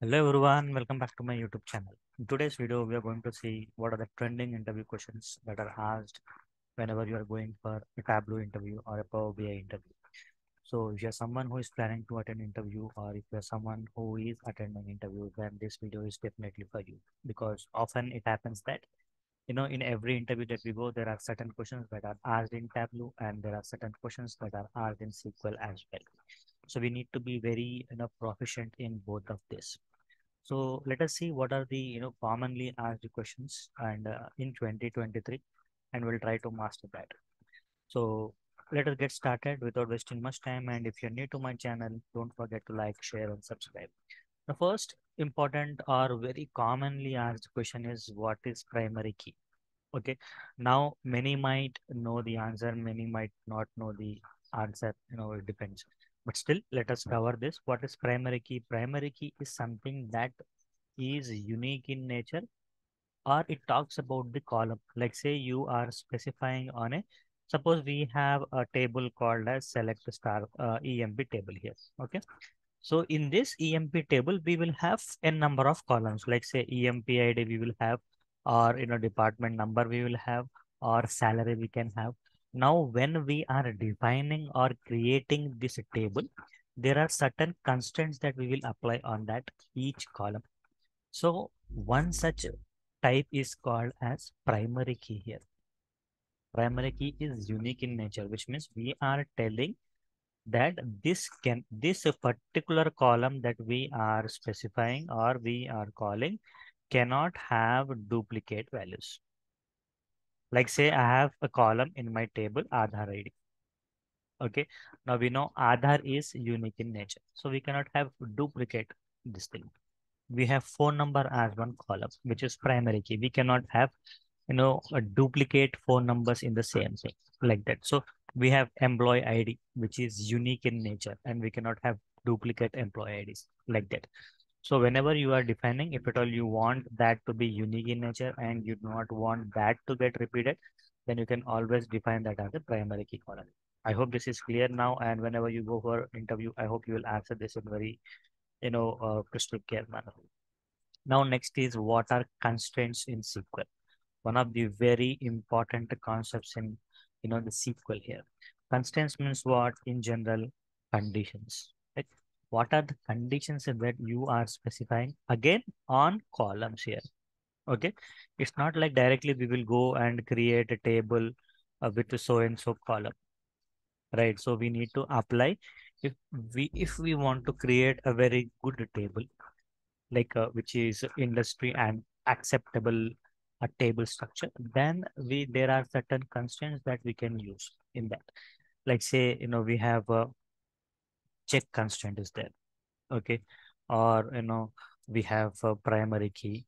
Hello everyone, welcome back to my YouTube channel. In today's video, we are going to see what are the trending interview questions that are asked whenever you are going for a Tableau interview or a Power BI interview. So if you're someone who is planning to attend interview or if you're someone who is attending interview, then this video is definitely for you because often it happens that you know in every interview that we go, there are certain questions that are asked in Tableau and there are certain questions that are asked in SQL as well. So we need to be very you know proficient in both of this. So let us see what are the you know commonly asked questions and uh, in 2023 and we'll try to master that. So let us get started without wasting much time and if you're new to my channel don't forget to like share and subscribe. The first important or very commonly asked question is what is primary key? Okay, now many might know the answer, many might not know the answer, you know, it depends. But still, let us cover this. What is primary key? Primary key is something that is unique in nature or it talks about the column. Like say you are specifying on a, suppose we have a table called as select star uh, EMP table here. Okay. So in this EMP table, we will have a number of columns, like say EMP ID we will have, or you know, department number we will have, or salary we can have. Now, when we are defining or creating this table, there are certain constraints that we will apply on that each column. So one such type is called as primary key here. Primary key is unique in nature, which means we are telling that this can this particular column that we are specifying or we are calling cannot have duplicate values. Like say I have a column in my table Aadhaar ID. Okay. Now we know Aadhaar is unique in nature. So we cannot have duplicate this thing. We have phone number as one column, which is primary key. We cannot have, you know, a duplicate phone numbers in the same thing like that. So we have employee ID, which is unique in nature, and we cannot have duplicate employee IDs like that. So whenever you are defining, if at all you want that to be unique in nature and you do not want that to get repeated, then you can always define that as a primary key column. I hope this is clear now. And whenever you go for interview, I hope you will answer this in very, you know, uh, crystal clear manner. Now, next is what are constraints in SQL? One of the very important concepts in, you know, the SQL here. Constraints means what in general conditions. What are the conditions that you are specifying again on columns here? Okay, it's not like directly we will go and create a table uh, with so and so column right? So we need to apply if we if we want to create a very good table, like uh, which is industry and acceptable a table structure, then we there are certain constraints that we can use in that. Like say, you know, we have a check constraint is there, okay, or you know, we have a primary key,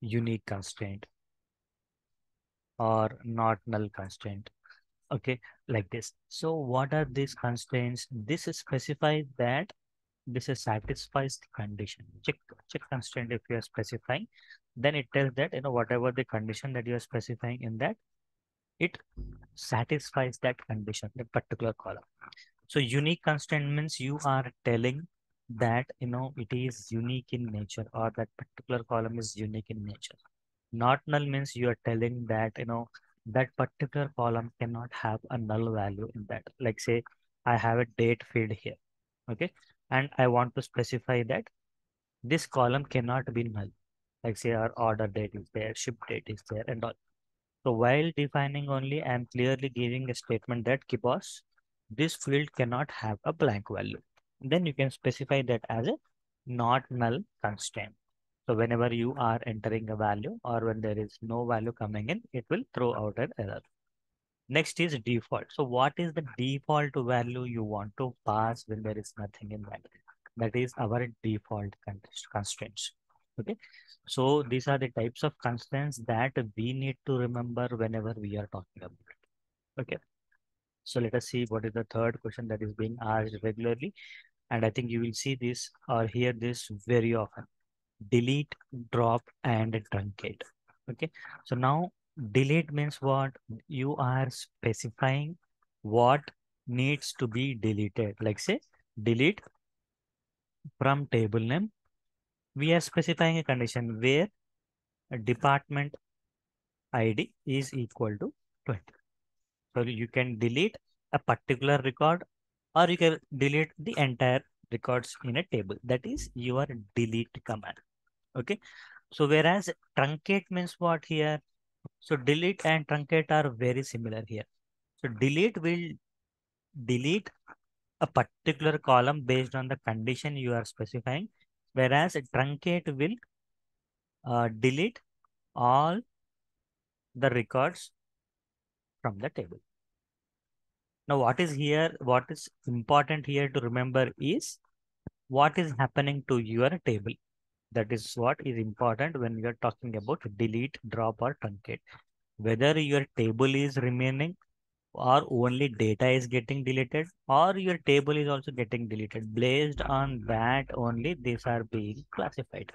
unique constraint, or not null constraint okay like this. So what are these constraints? This specifies that this is satisfies the condition. Check check constraint if you are specifying then it tells that you know whatever the condition that you are specifying in that it satisfies that condition the particular column so unique constraint means you are telling that you know it is unique in nature or that particular column is unique in nature not null means you are telling that you know that particular column cannot have a null value in that. Like say, I have a date field here, okay? And I want to specify that this column cannot be null. Like say our order date is there, ship date is there and all. So while defining only, I'm clearly giving a statement that Kibos, this field cannot have a blank value. Then you can specify that as a not null constraint. So whenever you are entering a value or when there is no value coming in, it will throw out an error. Next is default. So what is the default value you want to pass when there is nothing in that? That is our default constraints. Okay. So these are the types of constraints that we need to remember whenever we are talking about it. Okay. So let us see what is the third question that is being asked regularly. And I think you will see this or hear this very often delete, drop, and truncate. Okay. So now delete means what? You are specifying what needs to be deleted. Like say delete from table name we are specifying a condition where a department ID is equal to 20. So you can delete a particular record or you can delete the entire records in a table. That is your delete command. Okay. So whereas truncate means what here? So delete and truncate are very similar here. So delete will delete a particular column based on the condition you are specifying, whereas truncate will uh, delete all the records from the table. Now, what is here, what is important here to remember is what is happening to your table. That is what is important when we are talking about delete, drop or truncate. Whether your table is remaining or only data is getting deleted or your table is also getting deleted. Based on that only these are being classified.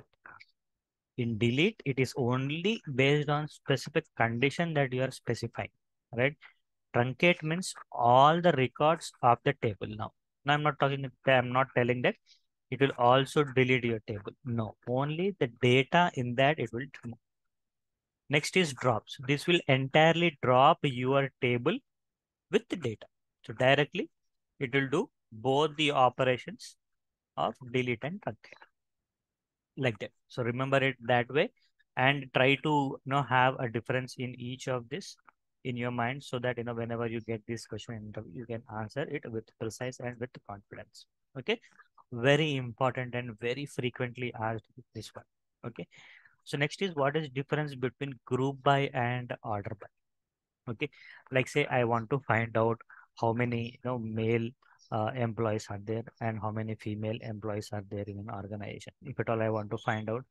In delete, it is only based on specific condition that you are specifying, right? Truncate means all the records of the table now. Now I'm not talking, I'm not telling that it will also delete your table. No, only the data in that it will remove. Next is drops. This will entirely drop your table with the data. So directly it will do both the operations of delete and truncate like that. So remember it that way and try to you know have a difference in each of this in your mind so that you know whenever you get this question you can answer it with precise and with confidence. Okay very important and very frequently asked this one. Okay. So next is what is difference between group by and order by. Okay. Like say I want to find out how many you know male uh, employees are there and how many female employees are there in an organization. If at all I want to find out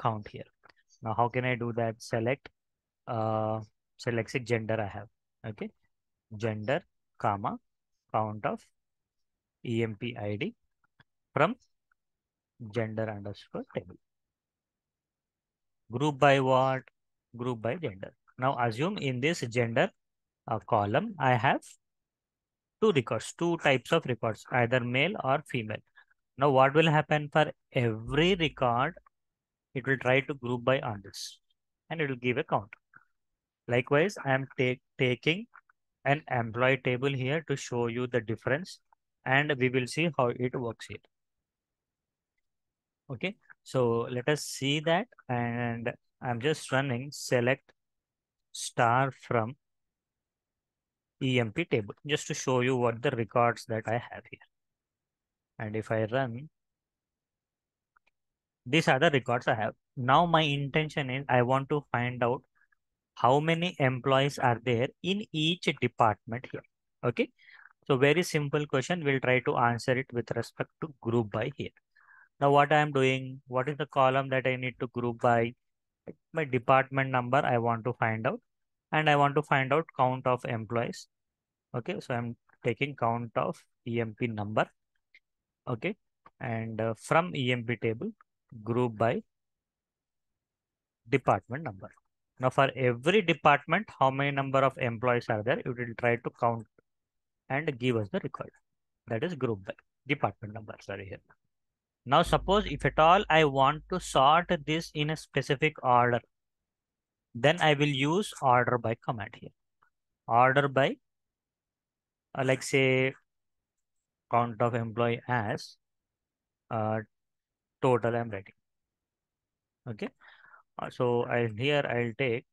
count here. Now how can I do that? Select uh select say gender I have. Okay. Gender comma count of EMP ID from gender underscore table. Group by what? Group by gender. Now assume in this gender uh, column, I have two records, two types of records, either male or female. Now what will happen for every record? It will try to group by on this and it will give a count. Likewise, I am take, taking an employee table here to show you the difference and we will see how it works here. Okay, so let us see that and I'm just running select star from EMP table just to show you what the records that I have here. And if I run, these are the records I have. Now my intention is I want to find out how many employees are there in each department here. Okay. So very simple question. We'll try to answer it with respect to group by here. Now what I am doing, what is the column that I need to group by? My department number I want to find out and I want to find out count of employees. Okay, so I'm taking count of EMP number. Okay, and uh, from EMP table group by department number. Now for every department, how many number of employees are there? It will try to count and give us the record. That is group by department number. Sorry here. Now suppose if at all I want to sort this in a specific order, then I will use order by command here. Order by, uh, like say, count of employee as uh, total I'm writing. Okay. Uh, so I here I'll take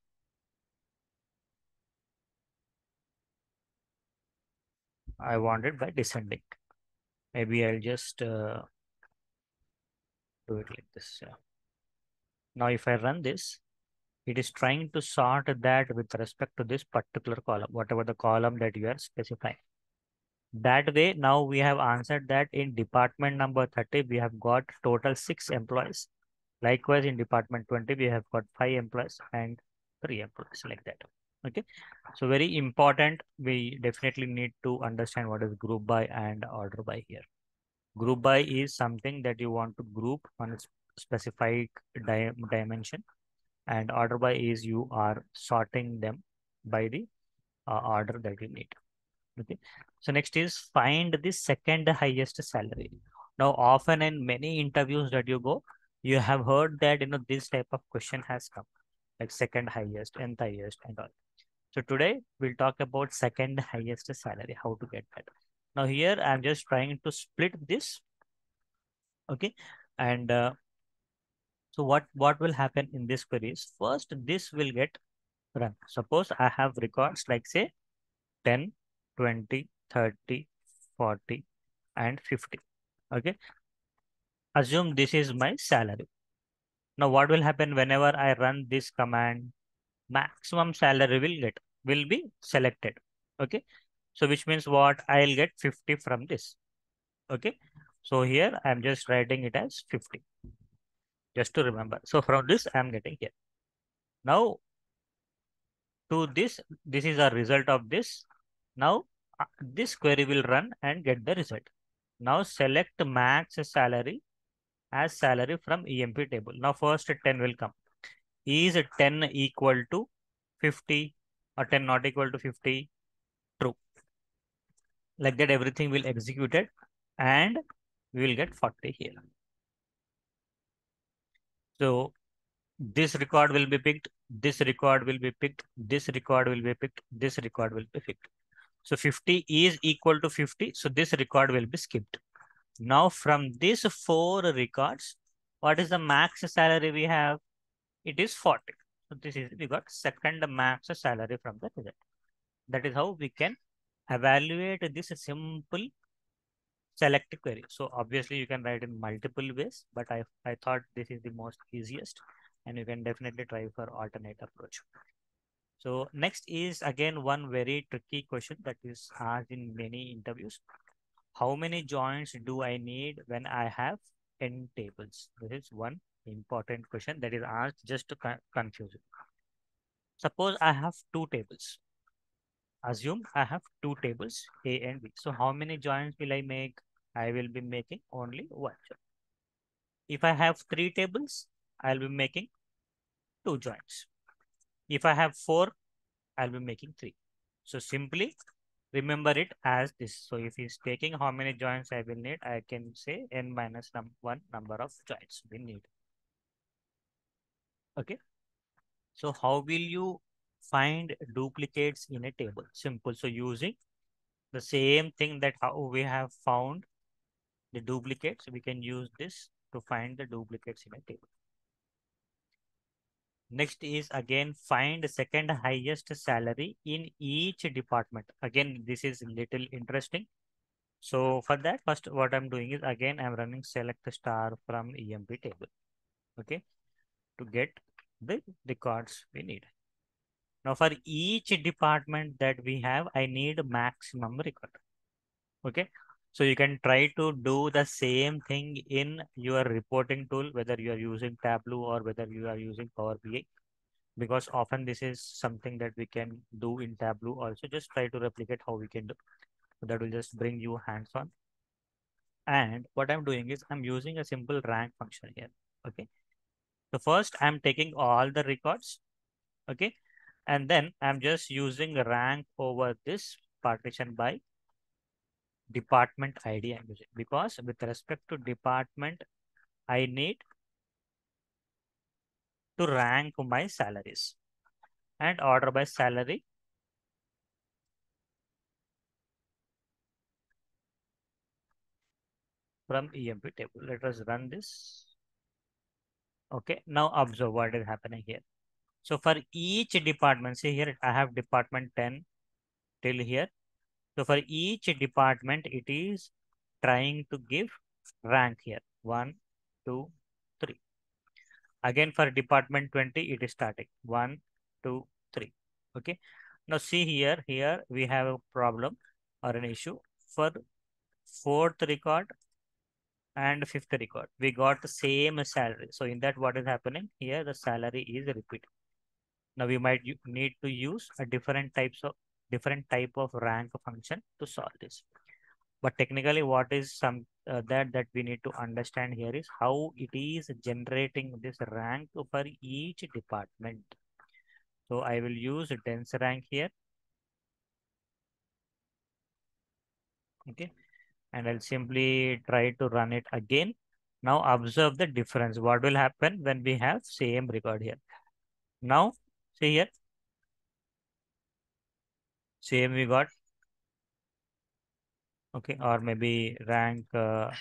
I want it by descending. Maybe I'll just uh, do it like this. Yeah. Now, if I run this, it is trying to sort that with respect to this particular column, whatever the column that you are specifying. That way, now we have answered that in department number 30, we have got total six employees. Likewise, in department 20, we have got five employees and three employees like that. Okay. So very important. We definitely need to understand what is group by and order by here. Group by is something that you want to group on a specific di dimension and order by is you are sorting them by the uh, order that you need. Okay. So next is find the second highest salary. Now, often in many interviews that you go, you have heard that you know this type of question has come like second highest nth highest and all. So today we'll talk about second highest salary how to get that. Now here i'm just trying to split this okay? And uh, so what what will happen in this query is first this will get run. Suppose i have records like say 10 20 30 40 and 50 okay assume this is my salary. Now what will happen whenever i run this command maximum salary will get will be selected okay? So which means what? I'll get 50 from this okay? So here i'm just writing it as 50 just to remember. So from this i'm getting here. Now to this this is a result of this. Now uh, this query will run and get the result. Now select max salary as salary from emp table. Now first 10 will come. Is 10 equal to 50 or 10 not equal to 50 true. Like that everything will executed and we will get 40 here. So this record will be picked this record will be picked this record will be picked this record will be picked. So 50 is equal to 50 so this record will be skipped now from these four records what is the max salary we have it is 40 so this is we got second max salary from the result that is how we can evaluate this simple select query. So obviously you can write in multiple ways, but I, I thought this is the most easiest and you can definitely try for alternate approach. So next is again one very tricky question that is asked in many interviews. How many joins do I need when I have n tables? This is one important question that is asked just to confuse it. Suppose I have two tables assume I have two tables, A and B. So how many joins will I make? I will be making only one join. If I have three tables, I'll be making two joins. If I have four, I'll be making three. So simply remember it as this. So if he's taking how many joins I will need, I can say n minus num one number of joins we need. Okay. So how will you find duplicates in a table. Simple. So using the same thing that how we have found the duplicates, we can use this to find the duplicates in a table. Next is again find second highest salary in each department. Again, this is little interesting. So for that, first what I'm doing is again, I'm running select star from EMP table. Okay. To get the records we need. Now for each department that we have, I need maximum record. Okay. So you can try to do the same thing in your reporting tool, whether you are using Tableau or whether you are using Power BI, because often this is something that we can do in Tableau also. Just try to replicate how we can do. That will just bring you hands-on. And what I'm doing is I'm using a simple rank function here. Okay. So first I'm taking all the records. Okay. And then I'm just using rank over this partition by department ID I'm using because with respect to department, I need to rank my salaries and order by salary. From EMP table. Let us run this. Okay, now observe what is happening here. So for each department, see here, I have department 10 till here. So for each department, it is trying to give rank here. One, two, three. Again, for department 20, it is starting. One, two, three. Okay. Now see here, here we have a problem or an issue for fourth record and fifth record. We got the same salary. So in that, what is happening here? The salary is repeating. Now we might need to use a different types of different type of rank function to solve this. But technically what is some uh, that that we need to understand here is how it is generating this rank for each department. So I will use dense rank here. Okay. And I'll simply try to run it again. Now observe the difference. What will happen when we have same record here? Now see here. Same we got. Okay, or maybe rank. Uh,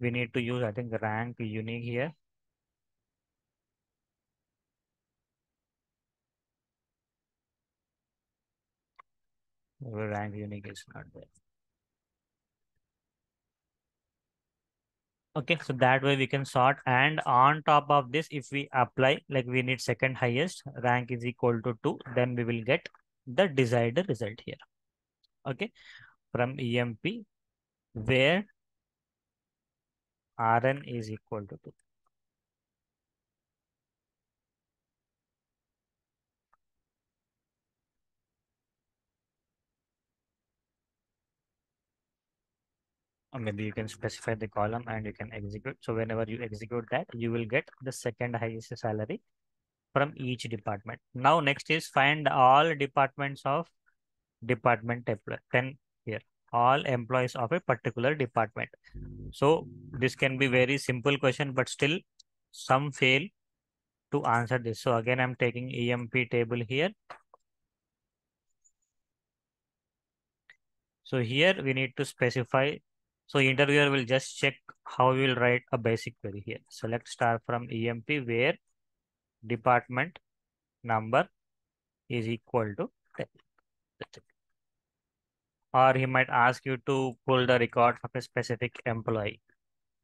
we need to use I think rank unique here. rank unique is not there. Okay, so that way we can sort and on top of this, if we apply, like we need second highest, rank is equal to 2, then we will get the desired result here. Okay, from EMP where Rn is equal to 2. or maybe you can specify the column and you can execute. So whenever you execute that, you will get the second highest salary from each department. Now next is find all departments of department employee. Then here, all employees of a particular department. So this can be very simple question, but still some fail to answer this. So again, I'm taking EMP table here. So here we need to specify so interviewer will just check how we will write a basic query here. Select star from EMP where department number is equal to 10. Or he might ask you to pull the records of a specific employee.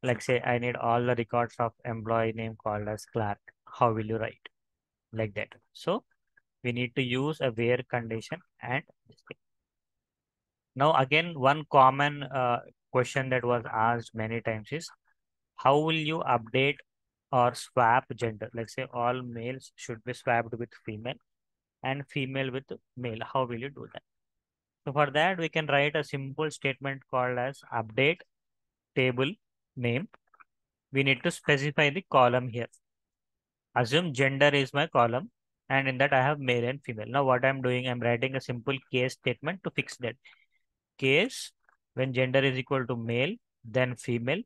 Like say, I need all the records of employee name called as Clark. How will you write? Like that. So we need to use a where condition and. Now again, one common uh, question that was asked many times is how will you update or swap gender? Like say all males should be swapped with female and female with male. How will you do that? So for that, we can write a simple statement called as update table name. We need to specify the column here. Assume gender is my column and in that I have male and female. Now what I'm doing, I'm writing a simple case statement to fix that. Case when gender is equal to male, then female.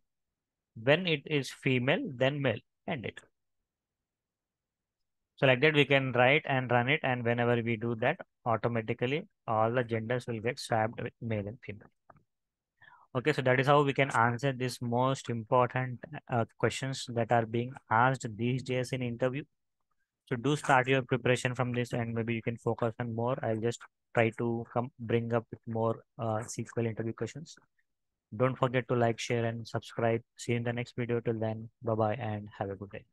When it is female, then male. End. So like that, we can write and run it. And whenever we do that, automatically all the genders will get swapped with male and female. Okay, so that is how we can answer these most important uh, questions that are being asked these days in interview. So do start your preparation from this and maybe you can focus on more. I'll just try to come bring up more uh, SQL interview questions. Don't forget to like, share, and subscribe. See you in the next video. Till then, bye bye and have a good day.